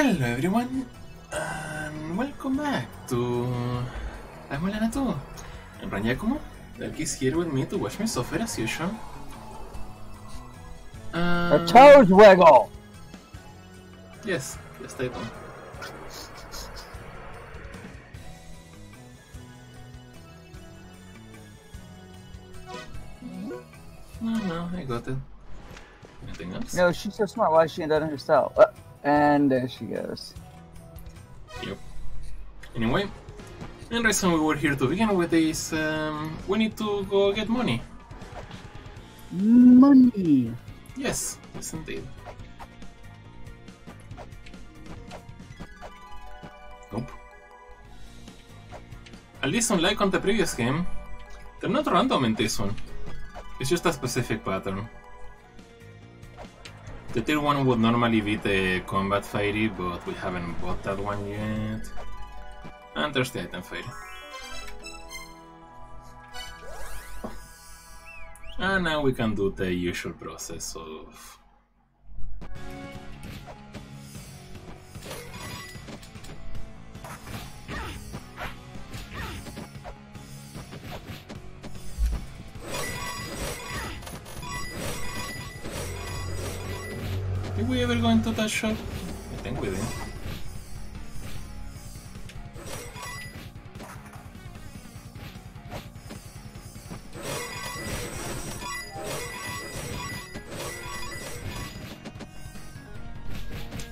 Hello everyone, and welcome back to La-Mulana 2. I'm Ran Yakumo. Is here with me to watch me suffer as usual. A Um, toes wiggle. Yes, yes they do. No, no, I got it. Anything else? No, she's so smart. Why is she done it herself? Uh, and there she goes. Yep. Anyway, the reason we were here to begin with is um, we need to go get money. Money. Yes, yes indeed. Nope. At least unlike on the previous game, they're not random in this one. It's just a specific pattern. The tier 1 would normally be the combat fairy, but we haven't bought that one yet. And there's the item fairy. And now we can do the usual process of Did we ever go into that shop? I think we did.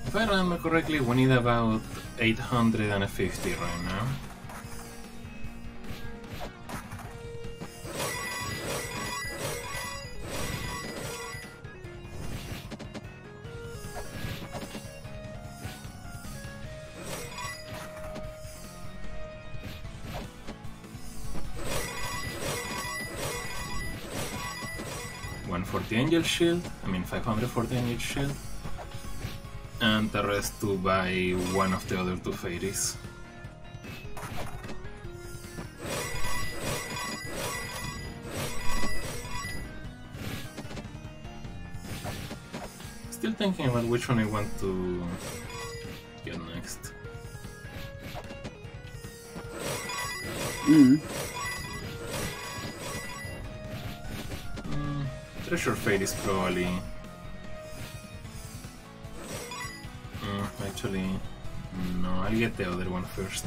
If I remember correctly, we need about 850 right now. Angel shield, I mean 500 for the angel shield, and the rest to buy one of the other two fairies. Still thinking about which one I want to get next. Mm. Mm, Treasure Fate is probably. Mm, actually, no, I'll get the other one first.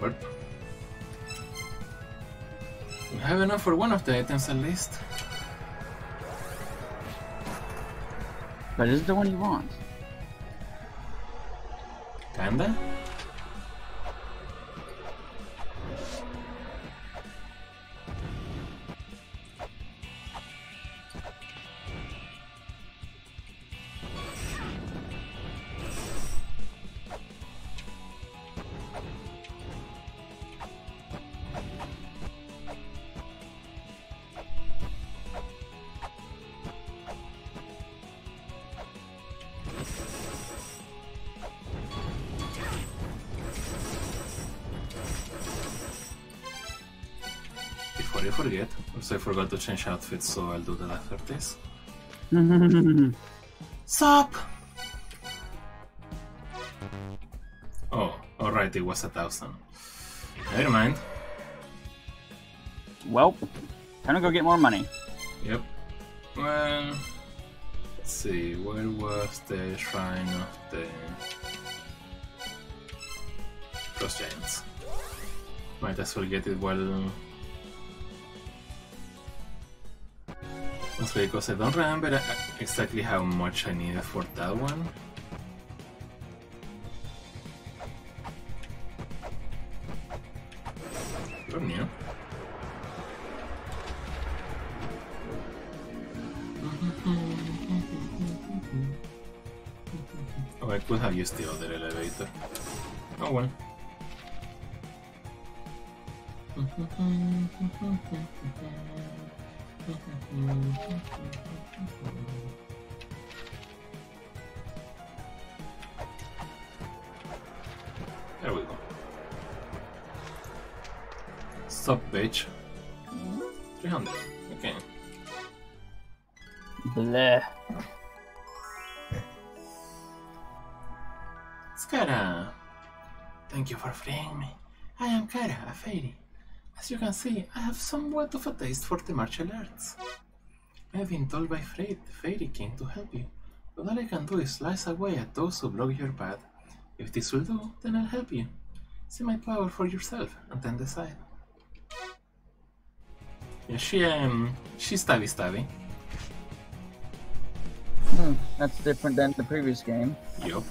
What? We have enough for one of the items at least. But is it the one you want? Kinda? Forgot to change outfits, so I'll do that after this. Sup? Oh, alright, it was a thousand. Never mind. well, time to go get more money. Yep. Well, let's see, where was the shrine of the Frost Giants? Might as well get it while. Also, because I don't remember exactly how much I needed for that one. You're new. Oh, I could have used the other elevator. Ah, oh well. Mm-hmm. There we go. Stop, bitch. 300. Okay. Bleh. Skara! Thank you for freeing me. I am Kara, a fairy. As you can see, I have somewhat of a taste for the martial arts. I have been told by Frey, the Fairy King, to help you, but all I can do is slice away at those who block your path. If this will do, then I'll help you. See my power for yourself, and then decide. Yeah, she, um, she's stabby stabby. Hmm, that's different than the previous game. Yup.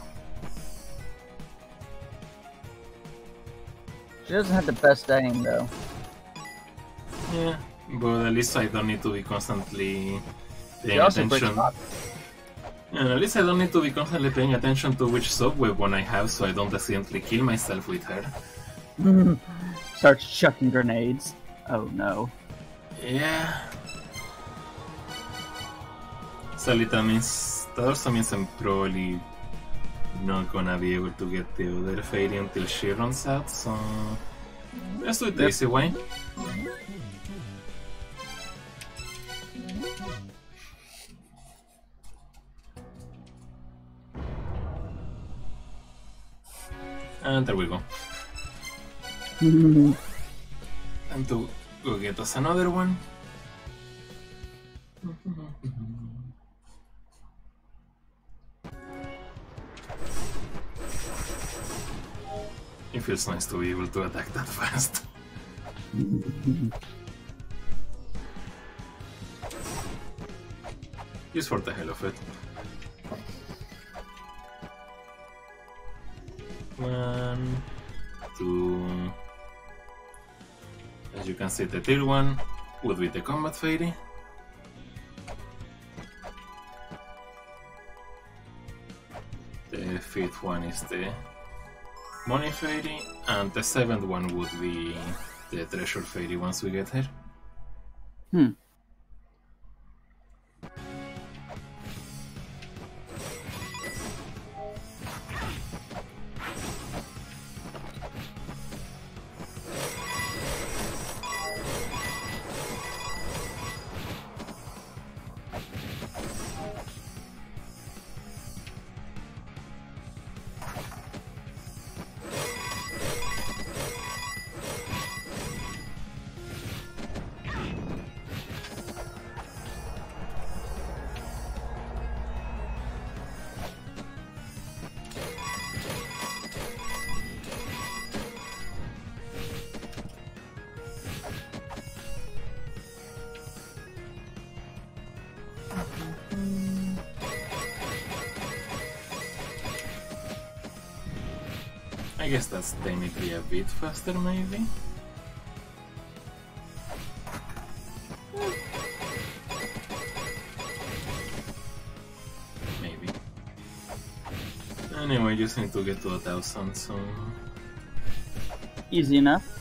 She doesn't have the best aim though. Yeah, but at least I don't need to be constantly paying attention. And at least I don't need to be constantly paying attention to which sub weapon I have so I don't accidentally kill myself with her. Starts chucking grenades. Oh no. Yeah. Sadly, that means that also means I'm probably not gonna be able to get the other fairy until she runs out, so let's do it the Yep. easy way. And there we go. Time to go get us another one. It feels nice to be able to attack that fast. Just for the hell of it. One, two. As you can see, the third one would be the combat fairy. The fifth one is the money fairy, and the seventh one would be the treasure fairy once we get here. Hmm. Guess that's technically a bit faster, maybe. Maybe. Anyway, just need to get to a thousand, so. Easy enough.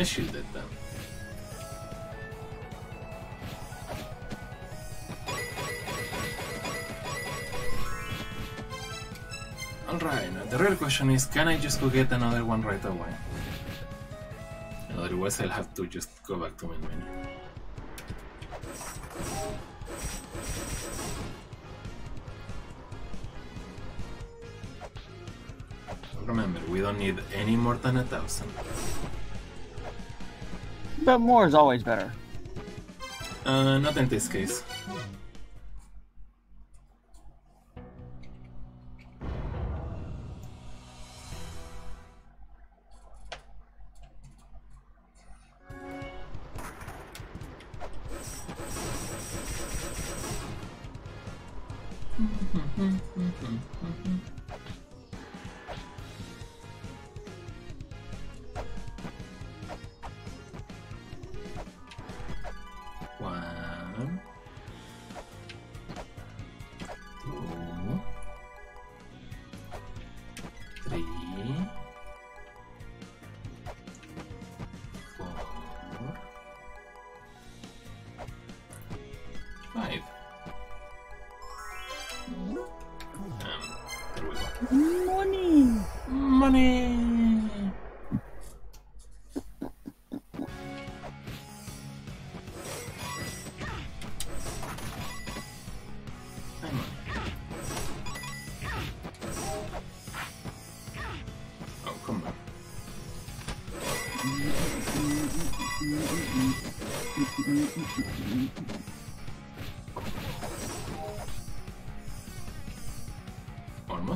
Oh, come on, I them. Alright, the real question is can I just go get another one right away? Otherwise, I'll have to just go back to main menu. Remember, we don't need any more than a thousand. But more is always better. Uh, not in this case.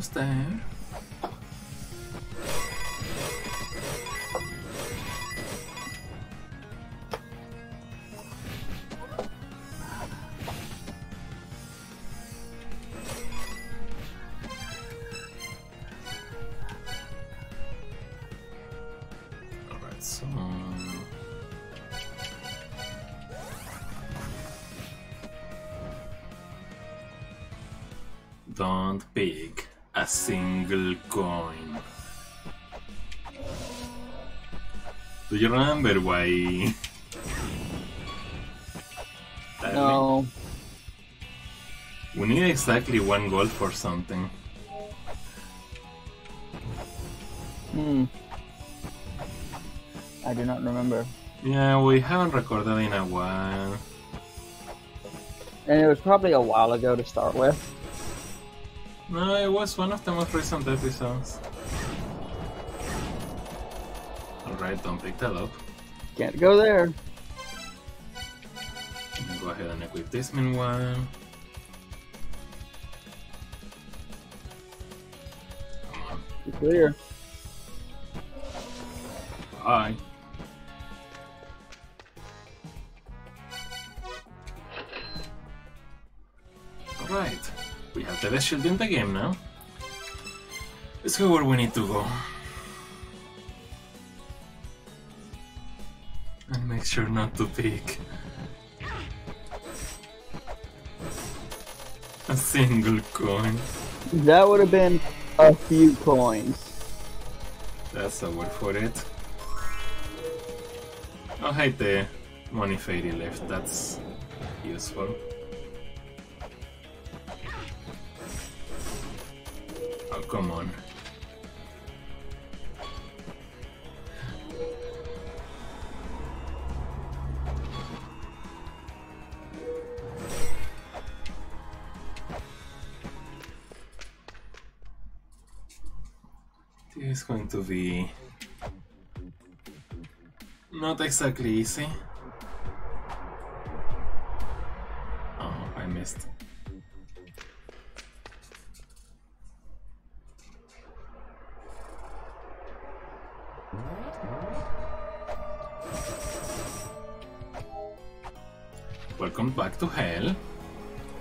Almost there. So... Don't pick a single coin. Do you remember why? No. We need exactly one gold for something. Hmm. I do not remember. Yeah, we haven't recorded in a while. And it was probably a while ago to start with. No, it was one of the most recent episodes. Alright, don't pick that up. Can't go there. Let me go ahead and equip this meanwhile. Come on. You're clear. Bye. Alright, have the best shield in the game now. Let's go where we need to go. And make sure not to pick a single coin. That would have been a few coins. That's a word for it. Oh, hey, the money fairy left. That's useful. Come on. This is going to be not exactly easy. Back to Hell.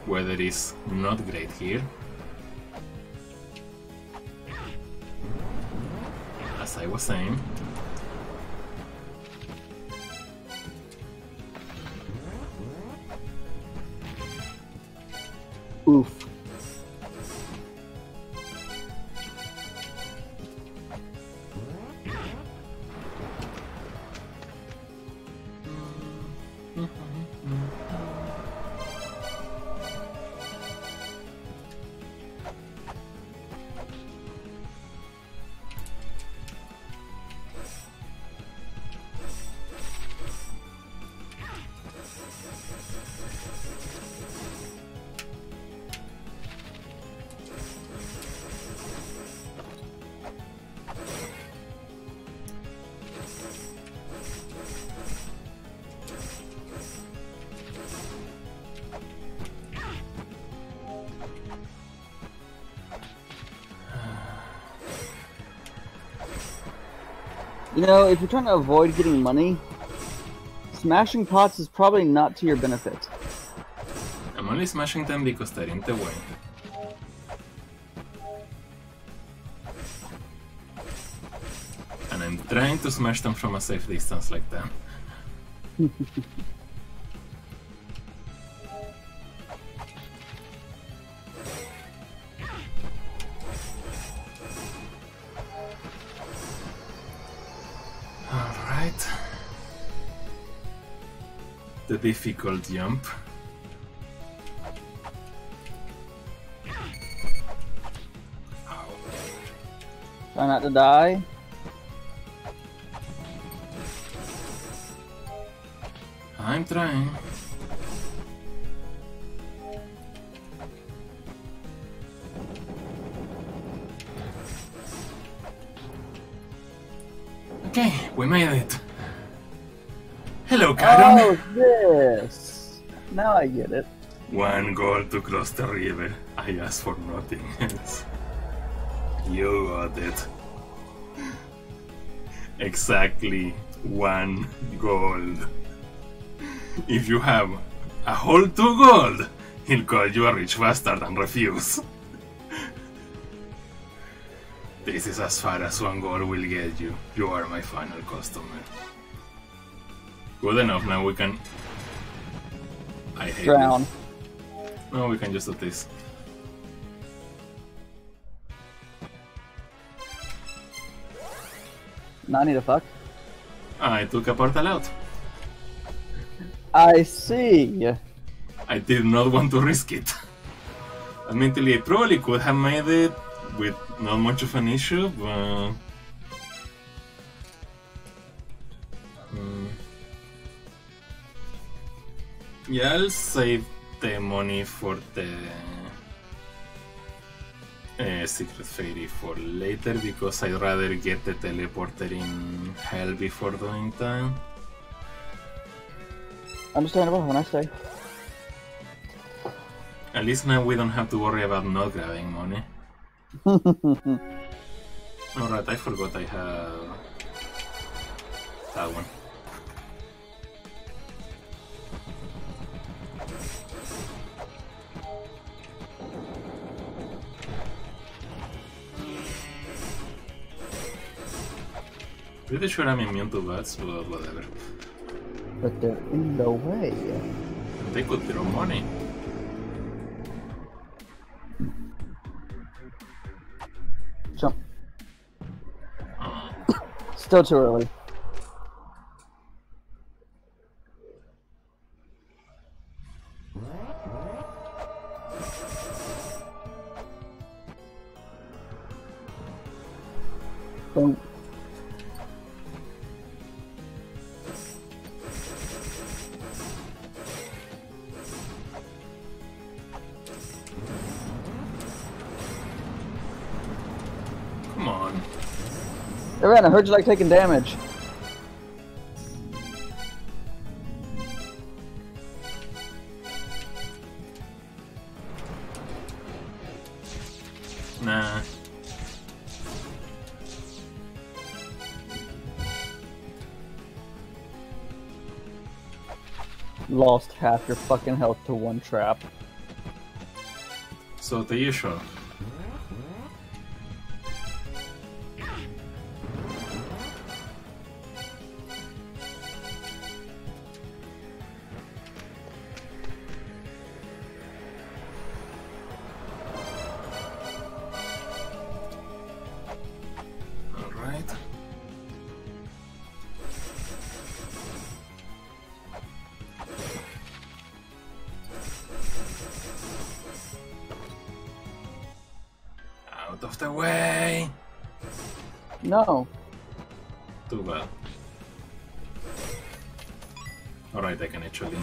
Weather is not great here. As I was saying. You know, if you're trying to avoid getting money, smashing pots is probably not to your benefit. I'm only smashing them because they're in the way. And I'm trying to smash them from a safe distance like that. difficult jump. Try not to die. I'm trying. Okay, we made it. Hello, Chiron. Oh, this. Now I get it. One goal to cross the river. I ask for nothing else. You got it. Exactly one gold. If you have a whole two gold, he'll call you a rich bastard and refuse. This is as far as one gold will get you. You are my final customer. Good enough, now we can... I hate Drown. this. No, we can just do this. Now I need a fuck. I took a portal out. I see. I did not want to risk it. Admittedly, I probably could have made it with not much of an issue, but. Yeah, I'll save the money for the uh, Secret Fairy for later because I'd rather get the teleporter in hell before doing that. Understandable. When I say. At least now we don't have to worry about not grabbing money. Alright, I forgot I have that one. I'm immune to bats, but whatever. but they're in the way. They could throw money. Jump. Still too early. Heard you like taking damage. Nah. Lost half your fucking health to one trap. So the usual. No. Too bad. Alright, I can actually.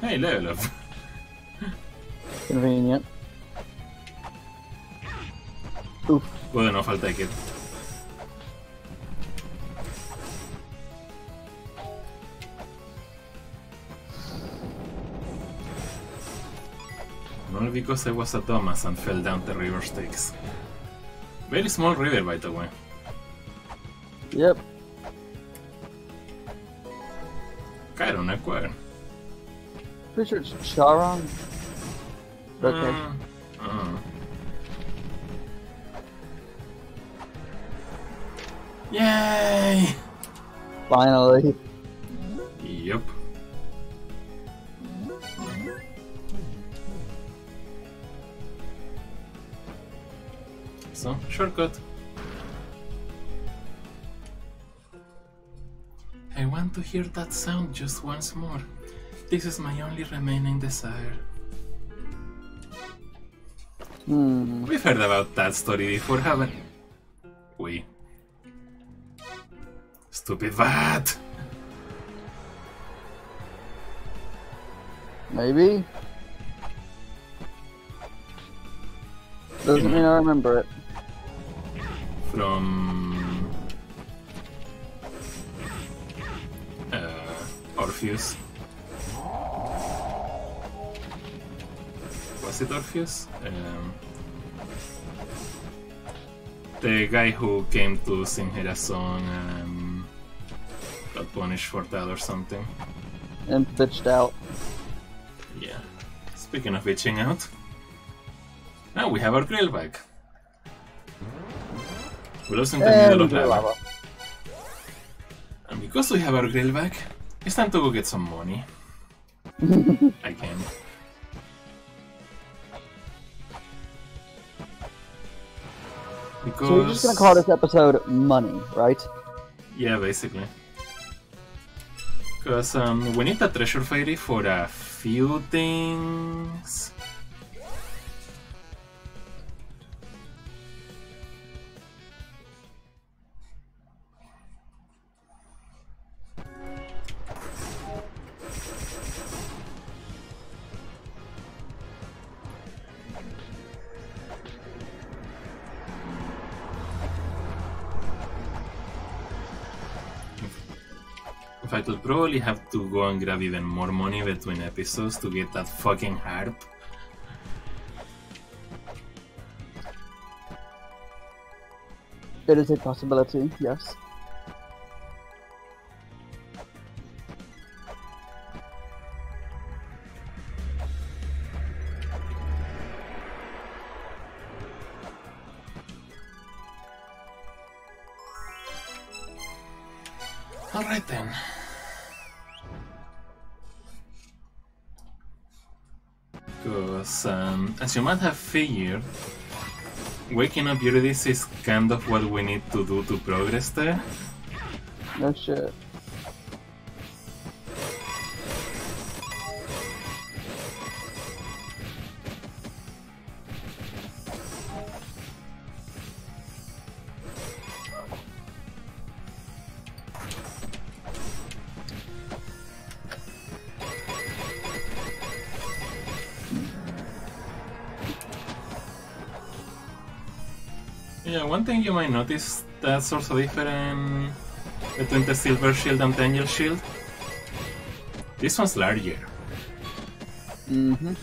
hey, level up. Convenient. Oof. Good enough, I'll take it. Because I was a Thomas and fell down the river Styx. Very small river, by the way. Yep. Chiron acquired. Pretty sure it's Charon. Okay. Uh, uh. Yay! Finally. Shortcut. I want to hear that sound just once more. This is my only remaining desire. Hmm. We've heard about that story before, haven't we? Stupid bat! Maybe. Doesn't mean I remember it. From. Uh, Orpheus. Was it Orpheus? Um, the guy who came to sing her song and got punished for that or something. And bitched out. Yeah. Speaking of bitching out, now we have our grill back. And entendido los grill lava. lava. And because we have our grill back, it's time to go get some money. Again. Because So you're just gonna call this episode Money, right? Yeah, basically. Because um, we need a treasure fairy for a few things. Probably have to go and grab even more money between episodes to get that fucking harp. It is a possibility, yes. As you might have figured, waking up Eurydice is kind of what we need to do to progress there. No shit. One thing you might notice that's also different between the Silver Shield and the Angel Shield. This one's larger, Mm-hmm.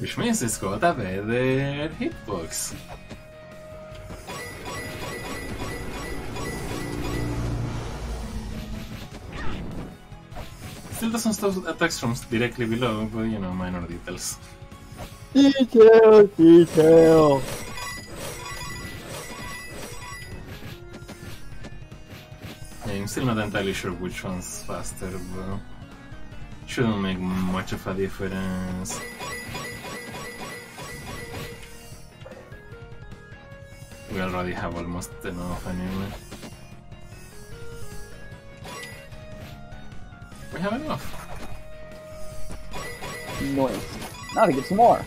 which means it's got a better hitbox. Still doesn't stop attacks from directly below, but you know, minor details. Detail, detail. Still not entirely sure which one's faster, but shouldn't make much of a difference. We already have almost enough anyway. We have enough. Noise. Now to get some more.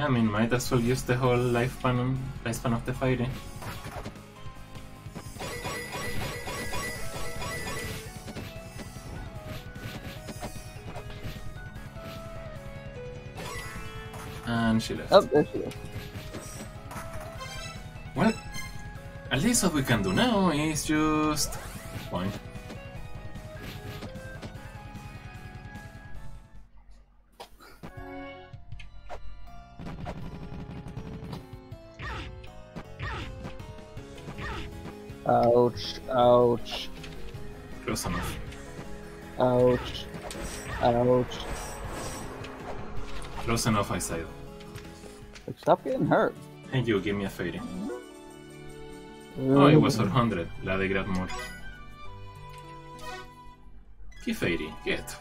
Yeah, I mean, might as well use the whole lifespan, lifespan of the fairy. And she left. Oh, there she is. Well, at least what we can do now is just point. Close enough. ouch, ouch. Close enough, I said. Like, stop getting hurt. And you, give me a fairy. Oh, it was 400, la de Gradmore. Key fairy, get.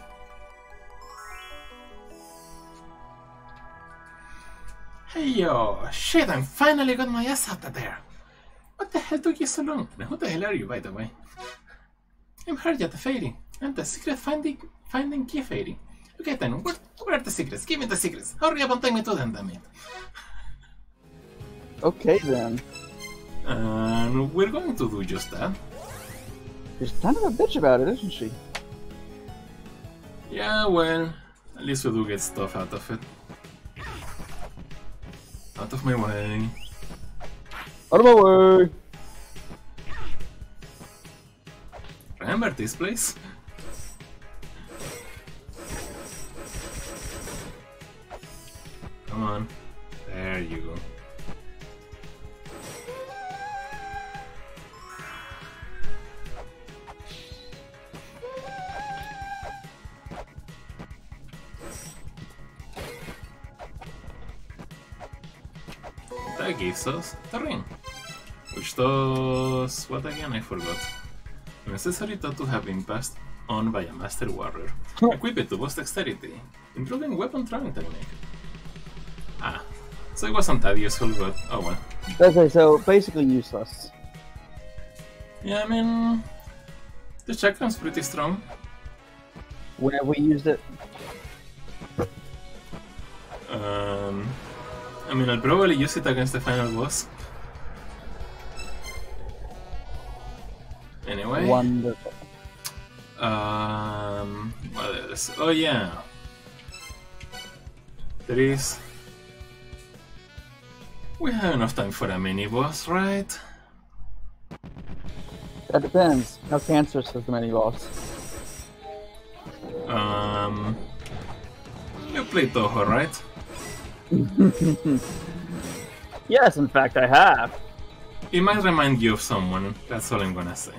Hey yo, shit, I finally got my ass out of there. What the hell took you so long? And who the hell are you, by the way? I'm Harja the Fairy. I'm the secret finding finding key fairy. Okay then, where, where are the secrets? Give me the secrets. Hurry up and take me to them, damn it. Okay then. And we're going to do just that. She's kind of a bitch about it, isn't she? Yeah, well, at least we do get stuff out of it. Out of my way. Out of my way! Remember this place? Come on. There you go. That gives us the ring. Which does... what again? I forgot. Necessary tattoo have been passed on by a master warrior. Equip it to boost dexterity, improving weapon throwing technique. Ah, so it wasn't that useful, but oh well. Okay, so basically useless. Yeah, I mean, the chakram's pretty strong. When have we used it? Um, I mean, I'll probably use it against the final boss. Wonderful. Um, what else? Oh yeah. There is. We have enough time for a mini boss, right? That depends. How cancerous is the mini boss? Um, you play Touhou, right? Yes, in fact, I have. It might remind you of someone. That's all I'm gonna say.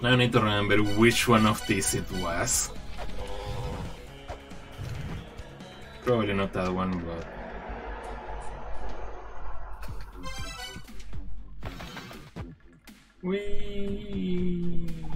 I need to remember which one of these it was. Probably not that one, but. We.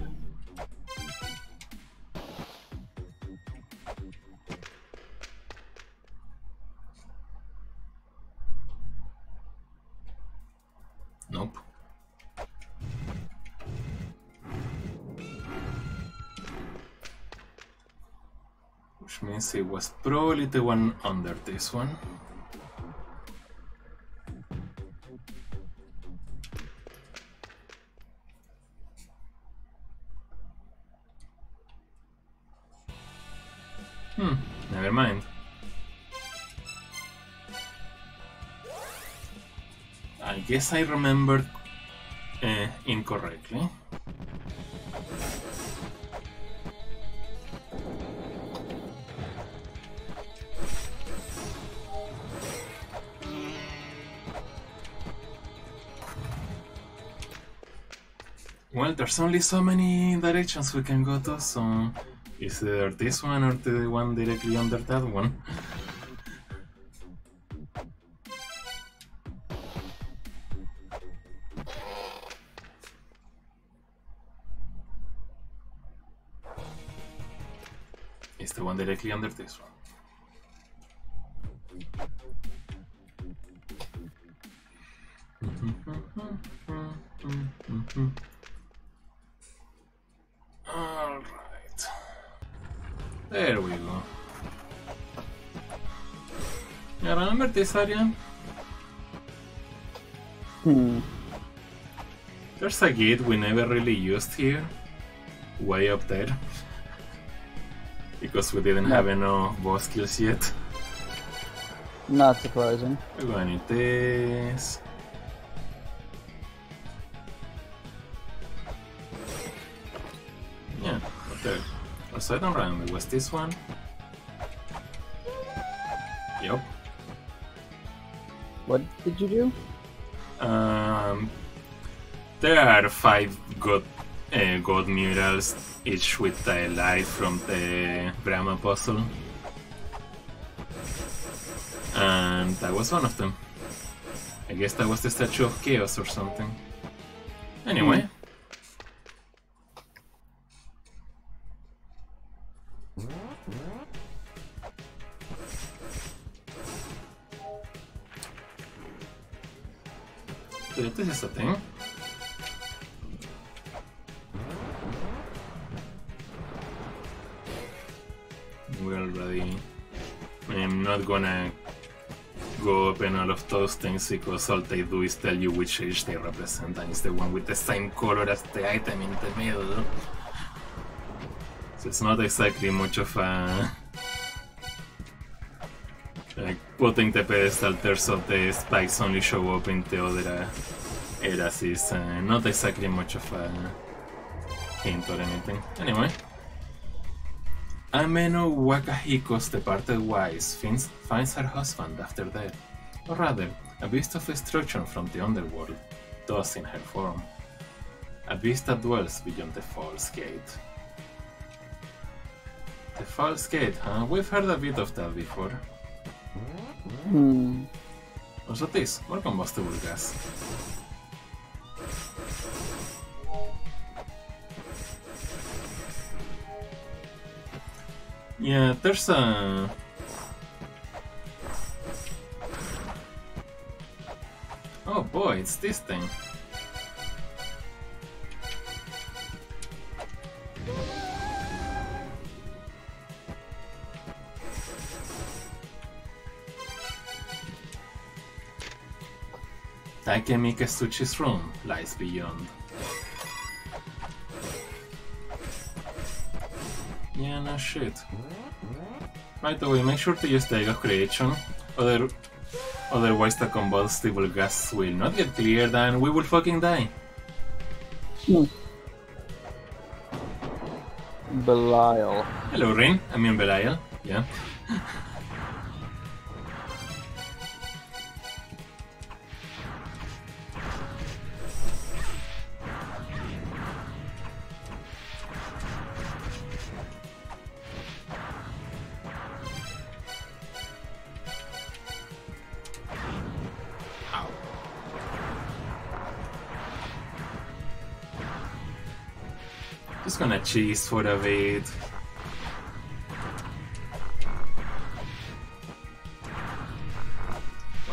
It was probably the one under this one. Hmm, never mind. I guess I remembered uh, incorrectly. Well, there's only so many directions we can go to, so it's either this one or the one directly under that one. It's the one directly under this one. Area? Hmm. There's a gate we never really used here. Way up there. Because we didn't have enough boss kills yet. Not surprising. We're gonna need this. Yeah, up there. Also, I don't remember. Was this one? Yep. What did you do? Um, there are five god, uh, god murals, each with a light from the Brahma puzzle. And that was one of them. I guess that was the Statue of Chaos or something. Anyway. Things because all they do is tell you which age they represent and it's the one with the same color as the item in the middle. So it's not exactly much of a... Like putting the pedestal there so the spikes only show up in the other uh, eras is uh, not exactly much of a hint or anything. Anyway. Ameno Wakahiko's departed wife finds, finds her husband after death, or rather, a beast of destruction from the underworld, thus in her form. A beast that dwells beyond the False Gate. The False Gate, huh? We've heard a bit of that before. Hmm. Also this, more combustible gas. Yeah, there's a... boy, it's this thing. Takemi Kesuchi's room lies beyond. Yeah, no shit. By the way, make sure to use Daigo's creation, other, otherwise the combustible gas will not get cleared and we will fucking die. Hmm. Belial. Hello, Rin. I mean Belial. Yeah. Cheese for a bit.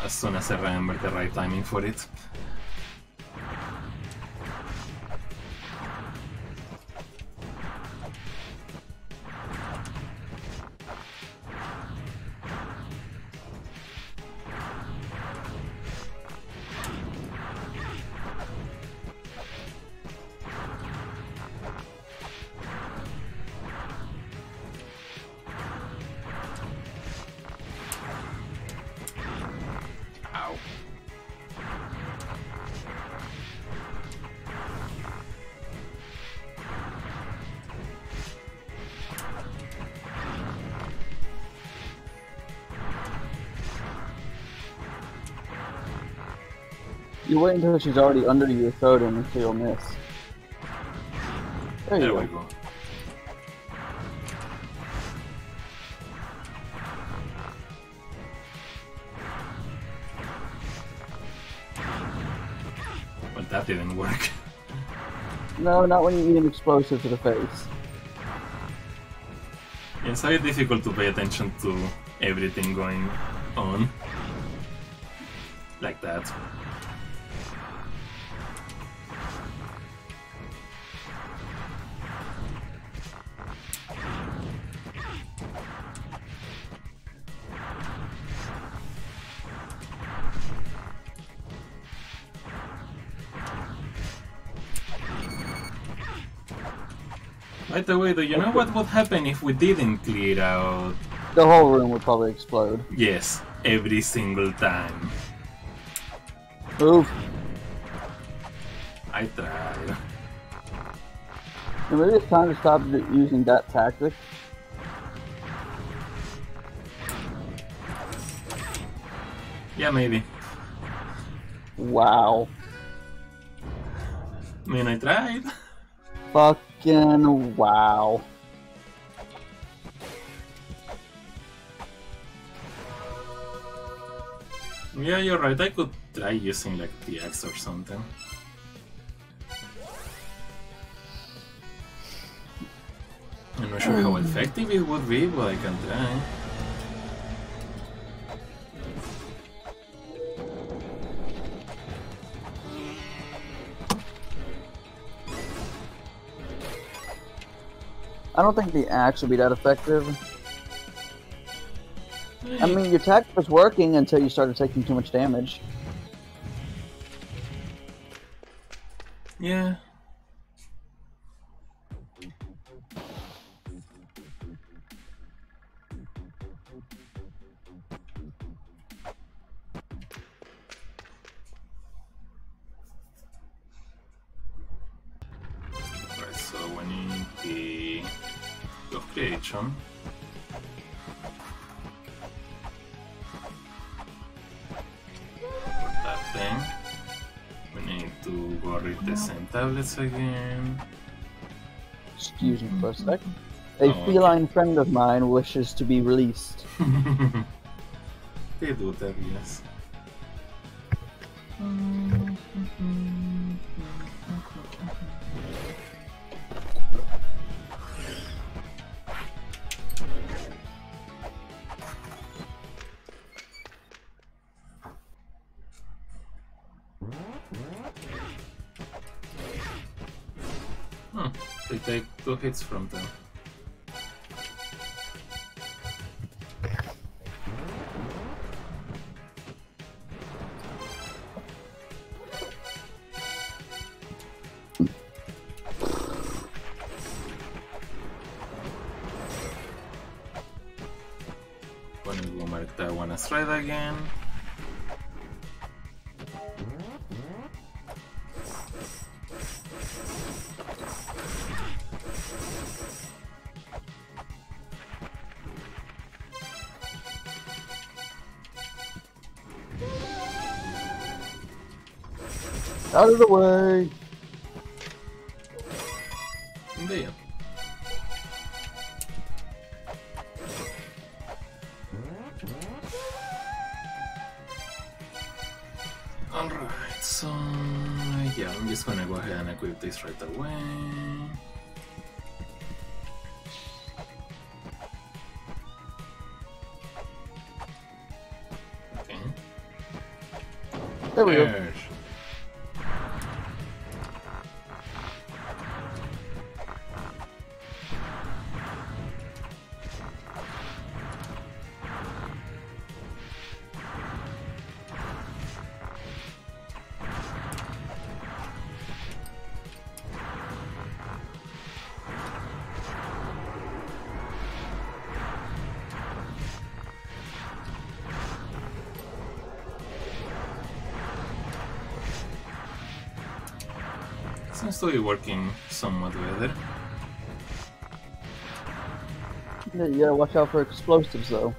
As soon as I remember the right timing for it. You wait until she's already under your throat and until you'll miss. There you There go. go. Well, that didn't work. No, not when you eat an explosive to the face. It's very difficult to pay attention to everything going on. Like that. By the way, do you know what would happen if we didn't clear out The whole room would probably explode. Yes, every single time. Oof. I tried. Maybe it's time to stop using that tactic. Yeah, maybe. Wow. I mean, I tried. Fucking wow. Yeah, you're right. I could try using like the axe or something. I'm not sure how um. effective it would be, but I can try. I don't think the axe will be that effective. I mean, your tactic was working until you started taking too much damage. Yeah. Of creation. That thing. We need to go read the same tablets again. Excuse me for a sec. A Oh, feline friend of mine wishes to be released. they do that, yes. Hmm, hits from them. Out of the way! Be working somewhat better. Yeah, you gotta watch out for explosives though.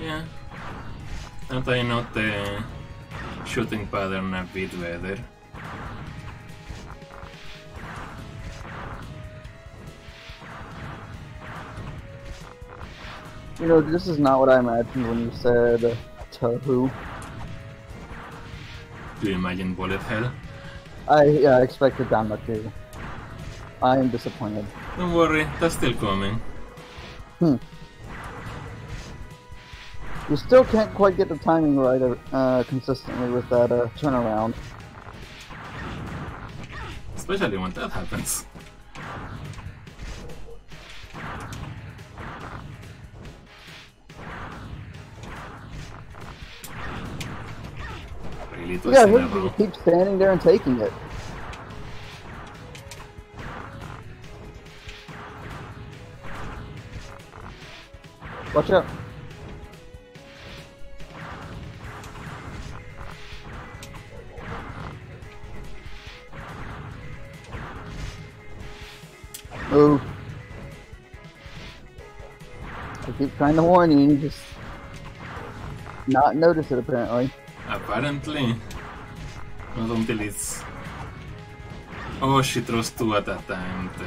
Yeah. And I note the shooting pattern a bit better. You know, this is not what I imagined when you said uh, Touhou. Do you imagine bullet hell? I yeah, I expected danmaku. I am disappointed. Don't worry, that's still coming. Hmm. You still can't quite get the timing right uh, consistently with that uh, turnaround. Especially when that happens. Really, it Yeah, in a look, row. you keep standing there and taking it. Watch out. Move. I keep trying to warn you, and you just not notice it apparently. Apparently. Not until it's. Oh, she throws two at a time. Uh,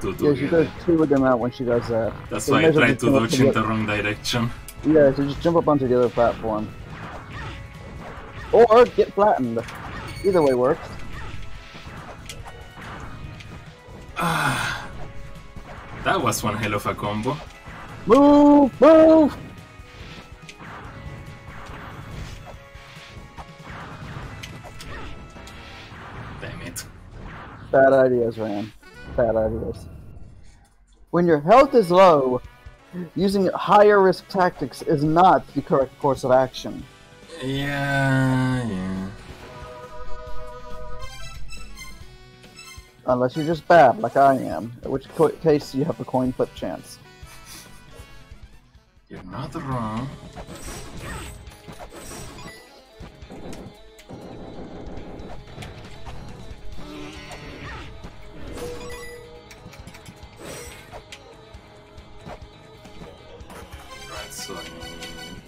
the two Yeah, she together. does two of them out when she does that. That's So why I you might as well tried to dodge in the wrong direction. Yeah, so just jump up onto the other platform. Or get flattened. Either way works. Ah, that was one hell of a combo. Move! Move! Bad ideas, man. Bad ideas. When your health is low, using higher risk tactics is not the correct course of action. Yeah, yeah. Unless you're just bad, like I am, in which co- case you have a coin flip chance. You're not wrong.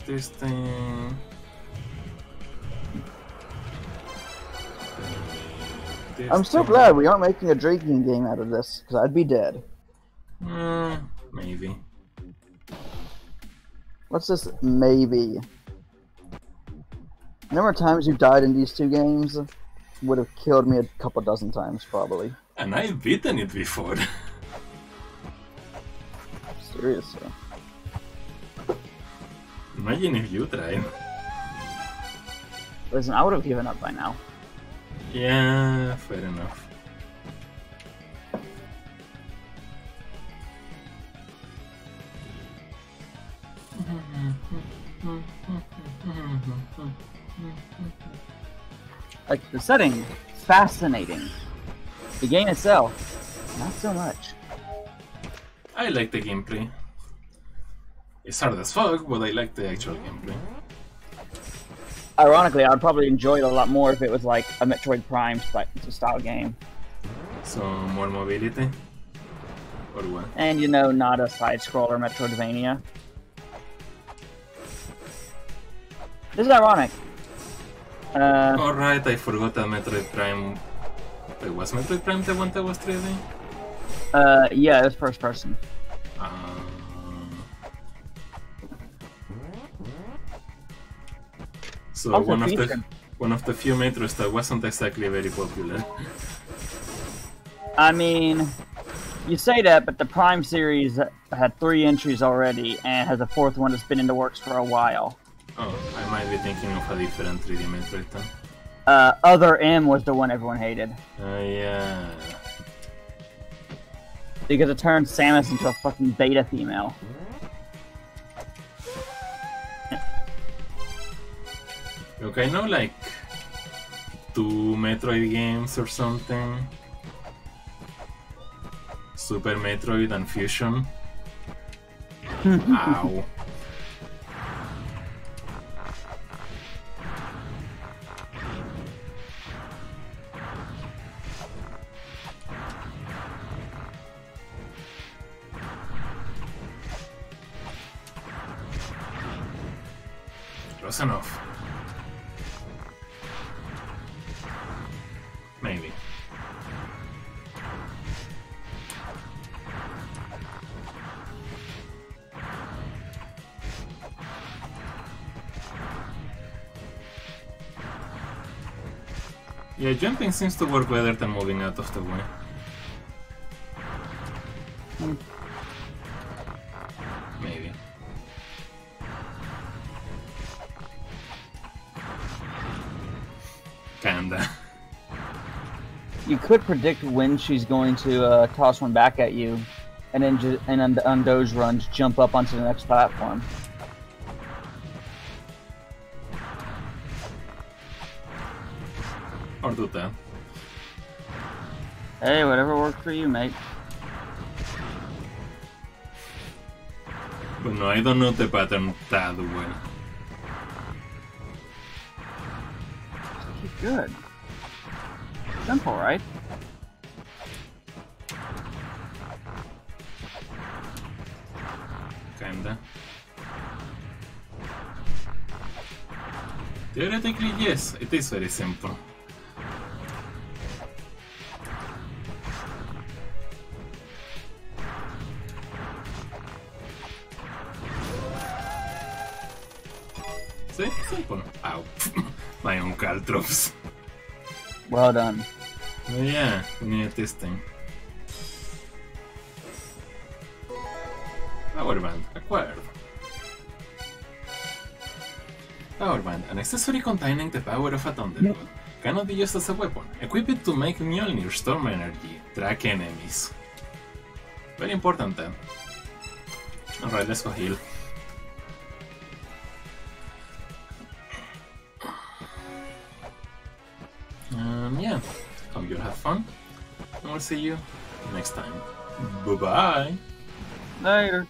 This thing. This I'm so thing. glad we aren't making a drinking game out of this, because I'd be dead. Mm, maybe. What's this maybe? The number of times you've died in these two games would have killed me a couple dozen times, probably. And I've beaten it before. Seriously. Imagine if you tried. Listen, I would have given up by now. Yeah, fair enough. Like, the setting, fascinating. The game itself, not so much. I like the gameplay. It's hard as fuck, but I like the actual gameplay. Ironically, I'd probably enjoy it a lot more if it was like a Metroid Prime style game. So, more mobility? Or what? And, you know, not a side scroller Metroidvania. This is ironic. Uh, Alright, I forgot that Metroid Prime. Wait, was Metroid Prime the one that was 3D? uh, yeah, it was first person. Um, so Also one of the one of the few Metroids that wasn't exactly very popular. I mean, you say that, but the Prime series had three entries already and has a fourth one that's been in the works for a while. Oh, I might be thinking of a different 3D Metroid then. Uh, Other M was the one everyone hated Uh, yeah. because it turned Samus into a fucking beta female. Look, I know like two Metroid games or something. Super Metroid and Fusion. Ow. Jumping seems to work better than moving out of the way. Maybe. Kinda. You could predict when she's going to uh, toss one back at you, and then and on, on those runs jump up onto the next platform. Or do that. Hey, whatever works for you, mate. But no, I don't know the pattern that well. Good. Simple, right? Kinda. Theoretically, yes, it is very simple. Own. Well done. Oh, yeah, we need this thing. Power band acquired. Power band, an accessory containing the power of a Thunderbolt. cannot be used as a weapon. Equip it to make Mjolnir storm energy, track enemies. Very important then. Alright, let's go heal. See you next time. Bye bye. Later.